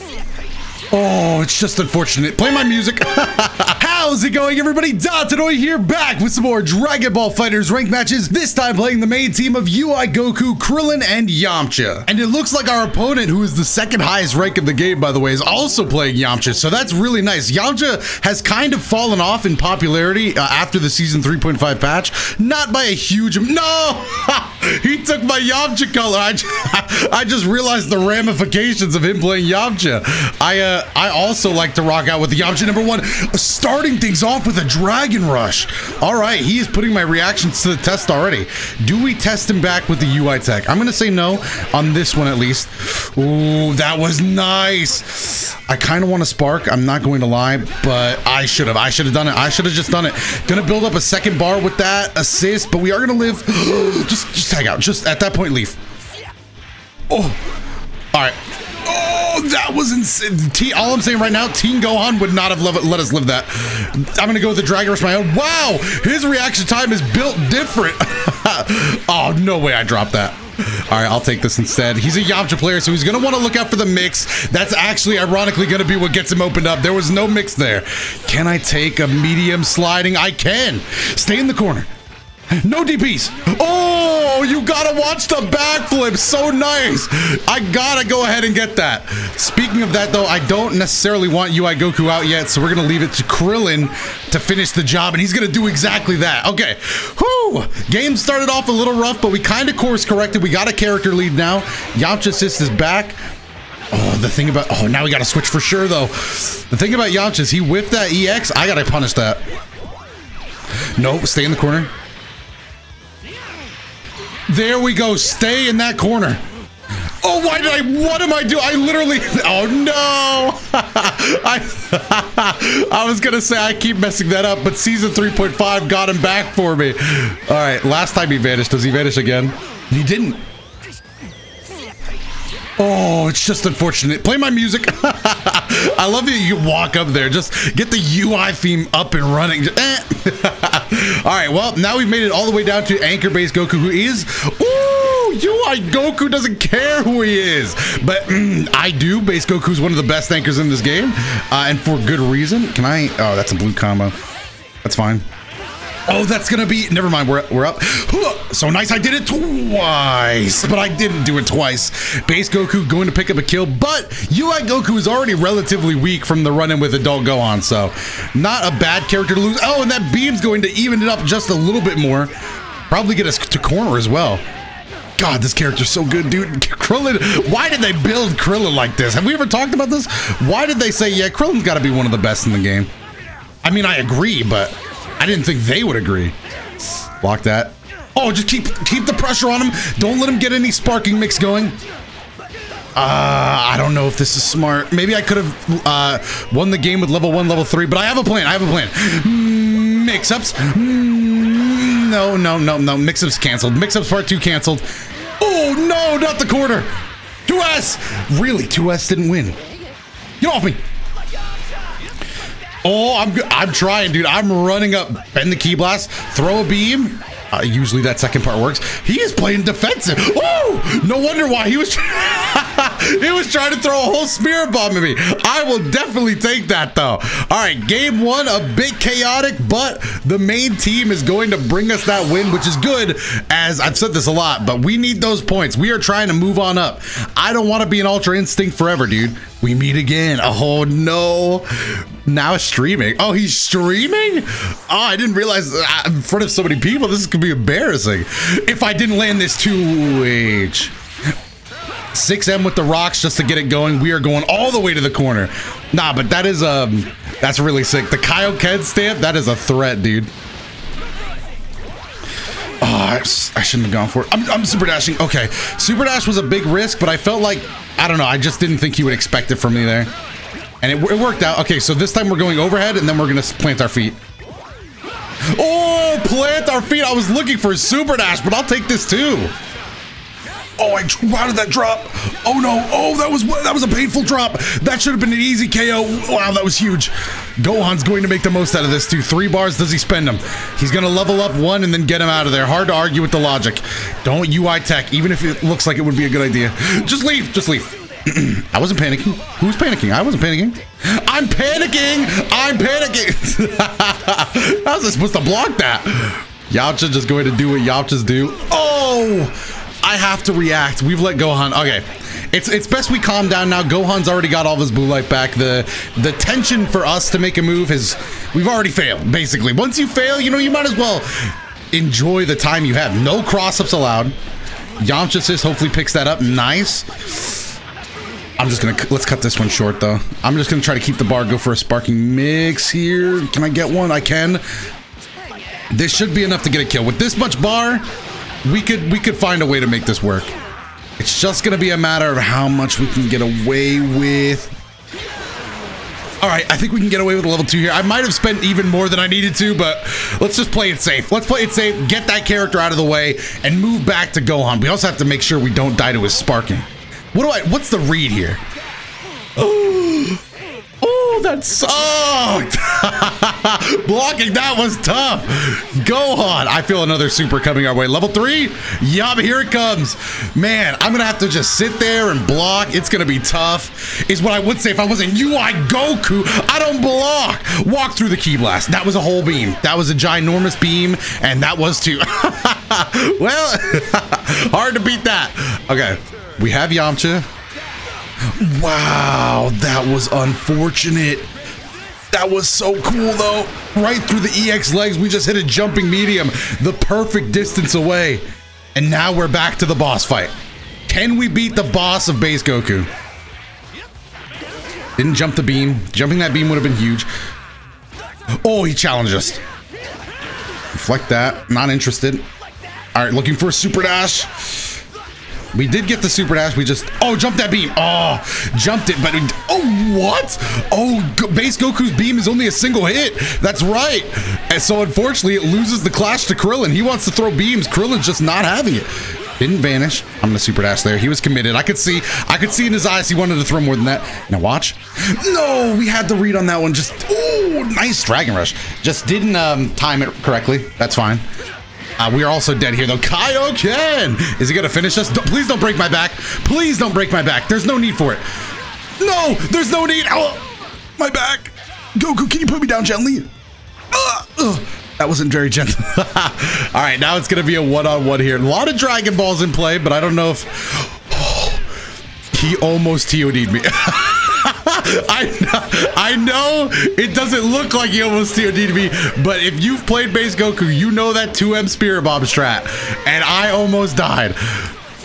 Yeah. Oh, it's just unfortunate. Play my music. How's it going, everybody? Dotodoya here, back with some more Dragon Ball FighterZ rank matches, this time playing the main team of UI Goku, Krillin, and Yamcha. And it looks like our opponent, who is the second highest rank in the game, by the way, is also playing Yamcha, so that's really nice. Yamcha has kind of fallen off in popularity uh, after the Season 3.5 patch, not by a huge... No! he took my Yamcha color. I, I just realized the ramifications of him playing Yamcha. I, uh, I also like to rock out with the Yamcha number one, starting things off with a Dragon Rush. All right, he is putting my reactions to the test already. Do we test him back with the UI tech? I'm going to say no on this one at least. Ooh, that was nice. I kind of want to spark. I'm not going to lie, but I should have. I should have done it. I should have just done it. Gonna build up a second bar with that assist, but we are gonna live. just, just tag out. Just at that point, leave. Oh, all right. That was insane. All I'm saying right now, Teen Gohan would not have let us live that. I'm going to go with the Dragon Rush my own. Wow, his reaction time is built different. oh, no way I dropped that. All right, I'll take this instead. He's a Yamcha player, so he's going to want to look out for the mix. That's actually ironically going to be what gets him opened up. There was no mix there. Can I take a medium sliding? I can. Stay in the corner. No DPs. Oh, you gotta watch the backflip. So nice. I gotta go ahead and get that. Speaking of that, though, I don't necessarily want UI Goku out yet, so we're gonna leave it to Krillin to finish the job, and he's gonna do exactly that. Okay. Whew. Game started off a little rough, but we kind of course corrected. We got a character lead now. Yamcha Assist is back. Oh, the thing about oh now we gotta switch for sure though. The thing about Yamcha is he whipped that EX. I gotta punish that. Nope, stay in the corner. There we go. Stay in that corner. Oh, why did I? What am I doing? I literally. Oh no! I I was gonna say I keep messing that up, but season 3.5 got him back for me. All right, last time he vanished. Does he vanish again? He didn't. Oh, it's just unfortunate. Play my music. I love that you walk up there. Just get the UI theme up and running. Eh. All right, well, now we've made it all the way down to Anchor Base Goku, who is... Ooh, UI Goku doesn't care who he is. But mm, I do. Base Goku's one of the best anchors in this game. Uh, and for good reason. Can I... Oh, that's a blue combo. That's fine. Oh, that's gonna be. Never mind. We're we're up. So nice. I did it twice, but I didn't do it twice. Base Goku going to pick up a kill, but UI Goku is already relatively weak from the run-in with Adult Gohan, so not a bad character to lose. Oh, and that beam's going to even it up just a little bit more. Probably get us to corner as well. God, this character's so good, dude. Krillin, why did they build Krillin like this? Have we ever talked about this? Why did they say, yeah, Krillin's got to be one of the best in the game? I mean, I agree, but I didn't think they would agree. Block that. Oh, just keep keep the pressure on him. Don't let him get any sparking mix going. Uh, I don't know if this is smart. Maybe I could have uh, won the game with level one, level three, but I have a plan. I have a plan. Mix-ups. No, no, no, no. Mix-ups canceled. Mix-ups part two canceled. Oh, no, not the corner. 2S. Really, 2S didn't win. Get off me. Oh, I'm I'm trying, dude. I'm running up, bend the key blast, throw a beam. Uh, usually that second part works. He is playing defensive. Oh, no wonder why he was. he was trying to throw a whole spirit bomb at me. I will definitely take that though. All right, game one, a bit chaotic, but the main team is going to bring us that win, which is good. As I've said this a lot, but we need those points. We are trying to move on up. I don't want to be an Ultra Instinct forever, dude. We meet again. Oh no. Now streaming. Oh, he's streaming? Oh, I didn't realize uh, in front of so many people, this could be embarrassing. If I didn't land this 2H. 6M with the rocks just to get it going. We are going all the way to the corner. Nah, but that is, um, that's really sick. The Kaioken stamp, that is a threat, dude. Oh, I, I shouldn't have gone for it. I'm, I'm super dashing. Okay, super dash was a big risk, but I felt like, I don't know, I just didn't think he would expect it from me there. And it, it worked out. Okay, so this time we're going overhead, and then we're going to plant our feet. Oh, plant our feet. I was looking for a super dash, but I'll take this too. Oh, I, how did that drop? Oh no! Oh, that was that was a painful drop. That should have been an easy KO. Wow, that was huge. Gohan's going to make the most out of this too. Three bars. Does he spend them? He's going to level up one and then get him out of there. Hard to argue with the logic. Don't UI tech, even if it looks like it would be a good idea. Just leave. Just leave. I wasn't panicking. Who's panicking? I wasn't panicking. I'm panicking. I'm panicking. How was I supposed to block that? Yamcha just going to do what Yamchas do. Oh, I have to react. We've let Gohan. Okay. It's it's best we calm down now. Gohan's already got all of his blue life back. The the tension for us to make a move is we've already failed, basically. Once you fail, you know, you might as well enjoy the time you have. No cross-ups allowed. Yamcha says hopefully picks that up. Nice. I'm just gonna let's cut this one short though. I'm just gonna try to keep the bar go for a sparking mix here. Can I get one? I can. This should be enough to get a kill. With this much bar, we could we could find a way to make this work. It's just going to be a matter of how much we can get away with. All right, I think we can get away with a level two here. I might have spent even more than I needed to, but let's just play it safe. Let's play it safe, get that character out of the way, and move back to Gohan. We also have to make sure we don't die to his sparking. What do I, what's the read here? Oh, that sucked. Blocking that was tough. Gohan. I feel another super coming our way. Level three. Yup, here it comes. Man, I'm going to have to just sit there and block. It's going to be tough, is what I would say if I wasn't UI Goku. I don't block. Walk through the key blast. That was a whole beam. That was a ginormous beam, and that was too. well, hard to beat that. Okay, we have Yamcha. Wow, that was unfortunate. That was so cool though. Right through the EX legs, we just hit a jumping medium, the perfect distance away. And now we're back to the boss fight. Can we beat the boss of base Goku? Didn't jump the beam. Jumping that beam would have been huge. Oh, he challenged us. Reflect that. Not interested. All right, looking for a super dash. We did get the super dash. We just oh jump that beam. Oh, jumped it, but oh what? Oh, base Goku's beam is only a single hit. That's right. And so unfortunately, it loses the clash to Krillin. He wants to throw beams. Krillin's just not having it. Didn't vanish. I'm gonna super dash there. He was committed. I could see. I could see in his eyes he wanted to throw more than that. Now watch. No, we had the read on that one. Just oh, nice dragon rush. Just didn't um, time it correctly. That's fine. Uh, we are also dead here, though. Kaioken! Is he going to finish us? Don't, please don't break my back. Please don't break my back. There's no need for it. No! There's no need! Oh, my back! Goku, can you put me down gently? Uh, that wasn't very gentle. All right, now it's going to be a one-on-one -on -one here. A lot of Dragon Balls in play, but I don't know if... Oh, he almost TOD'd me. I I know it doesn't look like he almost TOD'd me, but if you've played base Goku, you know that 2M Spirit Bomb strat, and I almost died.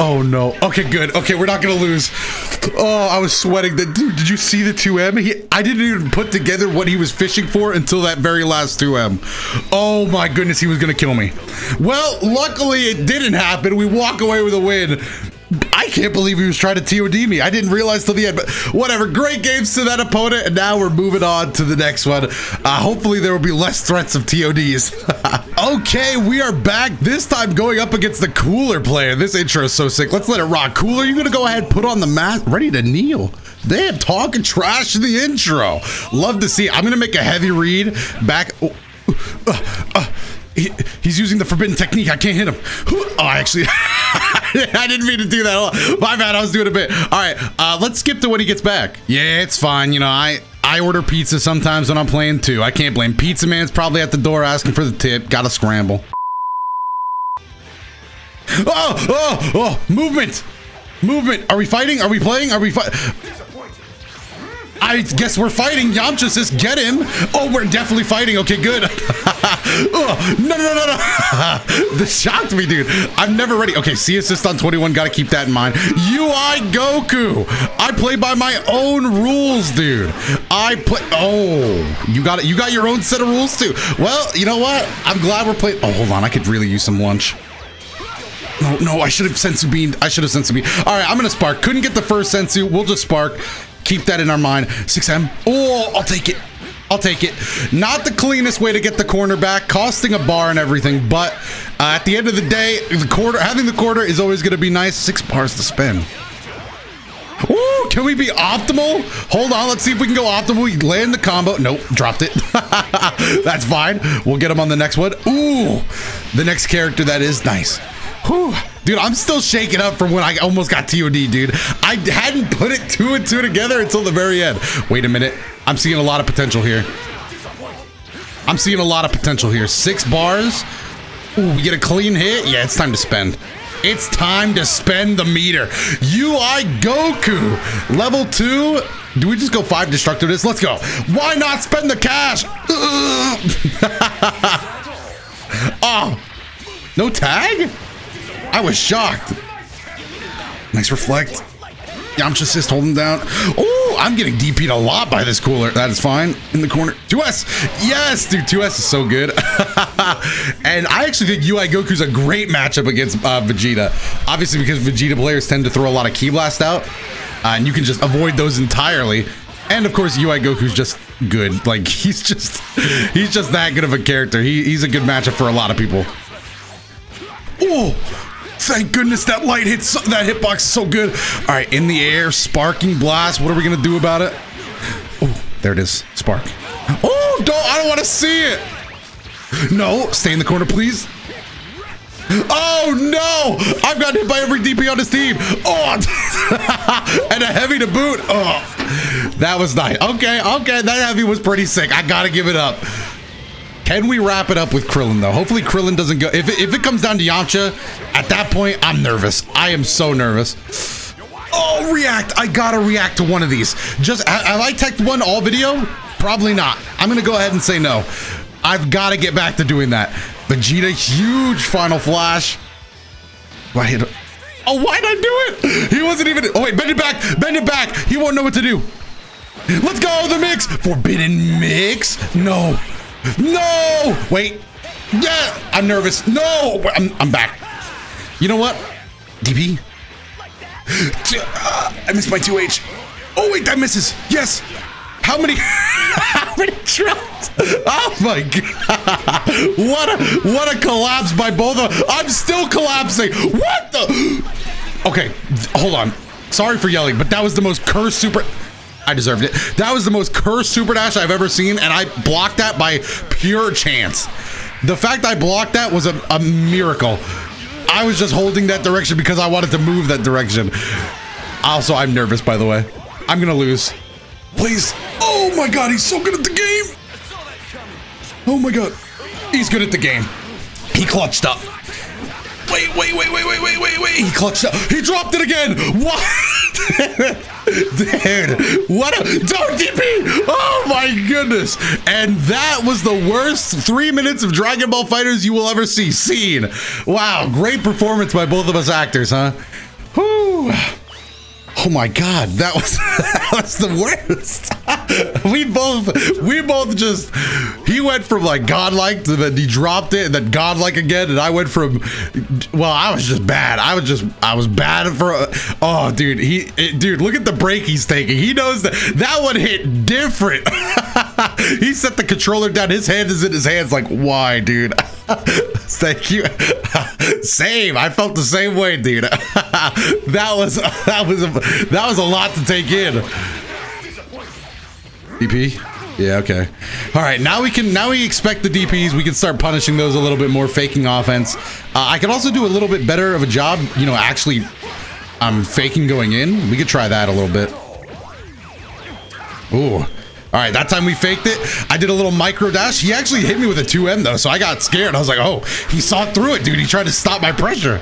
Oh no. Okay, good. Okay, we're not gonna lose. Oh, I was sweating. The, dude, did you see the 2M? He, I didn't even put together what he was fishing for until that very last 2M. Oh my goodness, he was gonna kill me. Well, luckily it didn't happen. We walk away with a win. I can't believe he was trying to TOD me. I didn't realize till the end, but whatever. Great games to that opponent, and now we're moving on to the next one. Uh, hopefully, there will be less threats of TODs. okay, we are back. This time going up against the Cooler player. This intro is so sick. Let's let it rock. Cooler, you gonna go ahead, and put on the mask, ready to kneel. Damn, talking trash in the intro. Love to see. I'm gonna make a heavy read back. Oh, uh, uh, he, he's using the forbidden technique. I can't hit him. Oh, I actually, I didn't mean to do that. My bad. I was doing a bit. All right, uh, let's skip to when he gets back. Yeah, it's fine. You know, I I order pizza sometimes when I'm playing too. I can't blame Pizza Man's probably at the door asking for the tip. Gotta scramble. Oh, oh, oh, movement. Movement. Are we fighting? Are we playing? Are we fight? I guess we're fighting. Yamcha says, get him. Oh, we're definitely fighting. Okay, good. oh, no, no, no, no. this shocked me, dude. I'm never ready. Okay, see assist on 21. Got to keep that in mind. UI Goku. I play by my own rules, dude. I play. Oh, you got it. You got your own set of rules, too. Well, you know what? I'm glad we're playing. Oh, hold on. I could really use some lunch. No, no, I should have senzu beamed. I should have senzu beamed. All right, I'm gonna spark. Couldn't get the first senzu. We'll just spark. Keep that in our mind. 6M. Oh, I'll take it. I'll take it. Not the cleanest way to get the corner back, costing a bar and everything, but uh, at the end of the day, the quarter having the quarter is always going to be nice. Six bars to spin. Ooh, can we be optimal? Hold on, let's see if we can go optimal. We land the combo. Nope, dropped it. That's fine. We'll get him on the next one. Ooh, the next character that is nice. Whew. Dude, I'm still shaking up from when I almost got TOD, dude. I hadn't put it two and two together until the very end. Wait a minute. I'm seeing a lot of potential here. I'm seeing a lot of potential here. Six bars. Ooh, we get a clean hit. Yeah, it's time to spend. It's time to spend the meter. UI Goku, level two. Do we just go five destructiveness? Let's go. Why not spend the cash? oh, no tag? I was shocked. Nice reflect. Yamcha assist, holding down. Oh, I'm getting DP'd a lot by this cooler. That is fine. In the corner. 2S. Yes, dude. 2S is so good. and I actually think UI Goku's a great matchup against uh, Vegeta. Obviously, because Vegeta players tend to throw a lot of Key Blast out. Uh, and you can just avoid those entirely. And of course, UI Goku's just good. Like, he's just, he's just that good of a character. He, he's a good matchup for a lot of people. Oh, Thank goodness that light hits that hitbox is so good. All right, in the air, sparking blast. What are we gonna do about it? Oh, there it is, spark. Oh, don't! I don't want to see it. No, stay in the corner, please. Oh no! I've gotten hit by every DP on this team. Oh, and a heavy to boot. Oh, that was nice. Okay, okay, that heavy was pretty sick. I gotta give it up. Can we wrap it up with Krillin, though? Hopefully Krillin doesn't go... If it, if it comes down to Yamcha, at that point, I'm nervous. I am so nervous. Oh, react. I gotta react to one of these. Just, have I teched one all video? Probably not. I'm gonna go ahead and say no. I've got to get back to doing that. Vegeta, huge final flash. Why hit it? Oh, why'd I do it? He wasn't even... Oh, wait, bend it back. Bend it back. He won't know what to do. Let's go, the mix. Forbidden mix? No. No! Wait. Yeah! I'm nervous. No! I'm, I'm back. You know what? DP? Uh, I missed my 2H. Oh, wait, that misses. Yes! How many? how many drops? Oh my god! What a what a collapse by both of. I'm still collapsing. What the? Okay, hold on. Sorry for yelling, but that was the most cursed super. I deserved it. That was the most cursed super dash I've ever seen, and I blocked that by pure chance. The fact I blocked that was a, a miracle. I was just holding that direction because I wanted to move that direction. Also, I'm nervous, by the way. I'm gonna lose. Please. Oh my god, he's so good at the game. Oh my god. He's good at the game. He clutched up. Wait, wait, wait, wait, wait, wait, wait, wait. He clutched up. He dropped it again. What? Dude, what a don't DP! Oh my goodness! And that was the worst three minutes of Dragon Ball FighterZ you will ever see. Seen. Wow, great performance by both of us actors, huh? Whew. Oh my god, that was that was the worst. we both we both just he went from like godlike to then he dropped it and then godlike again and I went from well I was just bad. I was just I was bad for oh dude he it, dude look at the break he's taking. He knows that that one hit different. he set the controller down. His hand is in his hands like why dude. Thank you. same. I felt the same way, dude. that was that was a, that was a lot to take in. DP? Yeah, okay. All right, now we can now we expect the DPs. We can start punishing those a little bit more, faking offense. Uh, I could also do a little bit better of a job, you know, actually I'm um, faking going in. We could try that a little bit. Ooh. All right, that time we faked it. I did a little micro dash. He actually hit me with a 2M though, so I got scared. I was like, oh, he saw through it, dude. He tried to stop my pressure.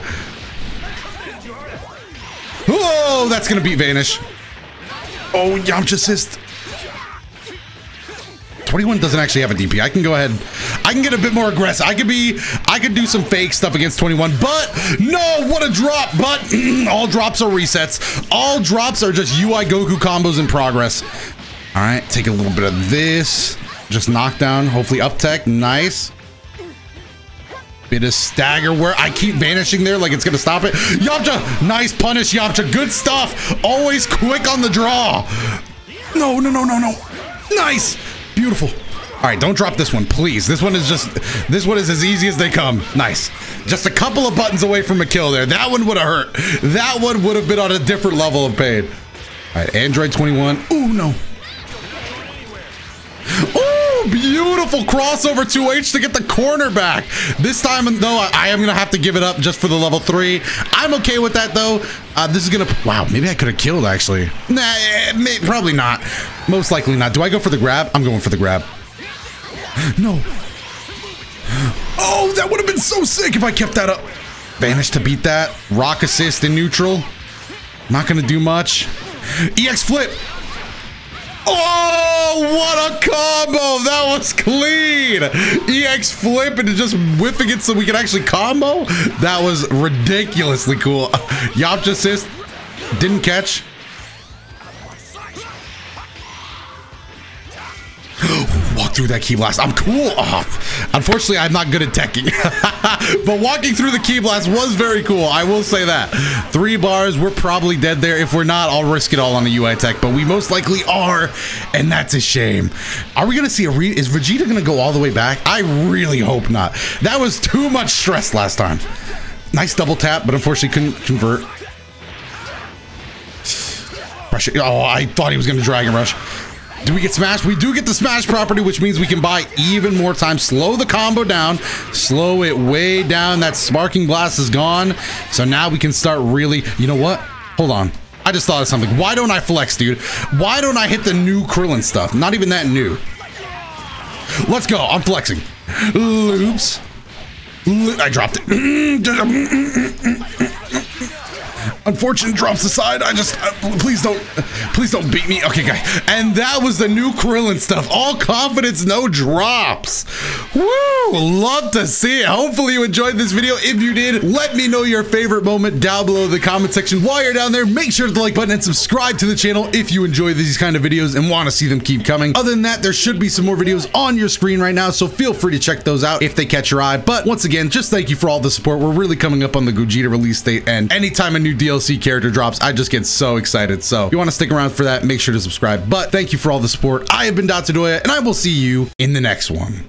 Oh, that's gonna beat Vanish. Oh, Yamcha assist. 21 doesn't actually have a DP. I can go ahead. I can get a bit more aggressive. I could be, I could do some fake stuff against 21, but no, what a drop. But all drops are resets. All drops are just UI Goku combos in progress. All right, take a little bit of this. Just knockdown, hopefully up tech. Nice. Bit of stagger where I keep vanishing there like it's gonna stop it. Yamcha, nice punish, Yamcha. Good stuff. Always quick on the draw. No, no, no, no, no. Nice. Beautiful. All right, don't drop this one, please. This one is just, this one is as easy as they come. Nice. Just a couple of buttons away from a kill there. That one would have hurt. That one would have been on a different level of pain. All right, Android 21. Ooh, no. Ooh, beautiful crossover 2H to get the corner back. This time, though, I am going to have to give it up just for the level 3. I'm okay with that, though. Uh, this is going to... Wow, maybe I could have killed, actually. Nah, eh, may, probably not. Most likely not. Do I go for the grab? I'm going for the grab. No. Oh, that would have been so sick if I kept that up. Vanish to beat that. Rock assist in neutral. Not going to do much. EX flip. Oh, what a combo! That was clean! EX flip and just whiffing it so we can actually combo? That was ridiculously cool. Yamcha assist, didn't catch. Walk through that key blast. I'm cool off. Unfortunately, I'm not good at teching. but walking through the key blast was very cool. I will say that. Three bars, we're probably dead there. If we're not, I'll risk it all on the UI tech. But we most likely are, and that's a shame. Are we going to see a re... Is Vegeta going to go all the way back? I really hope not. That was too much stress last time. Nice double tap, but unfortunately couldn't convert. Pressure. Oh, I thought he was going to Dragon Rush. Do we get smashed? We do get the smash property, which means we can buy even more time. Slow the combo down. Slow it way down. That sparking blast is gone. So now we can start really... You know what? Hold on. I just thought of something. Why don't I flex, dude? Why don't I hit the new Krillin stuff? Not even that new. Let's go. I'm flexing. Loops. I dropped it. Unfortunate drops aside. I just uh, please don't please don't beat me. Okay, guy. And that was the new Krillin stuff. All confidence, no drops. Woo! Love to see it. Hopefully you enjoyed this video. If you did, let me know your favorite moment down below in the comment section. While you're down there, make sure to the like button and subscribe to the channel if you enjoy these kind of videos and want to see them keep coming. Other than that, there should be some more videos on your screen right now, so feel free to check those out if they catch your eye. But once again, just thank you for all the support. We're really coming up on the Gogeta release date, and anytime a new deal DLC character drops, I just get so excited. So if you want to stick around for that, make sure to subscribe. But thank you for all the support. I have been Dotodoya, and I will see you in the next one.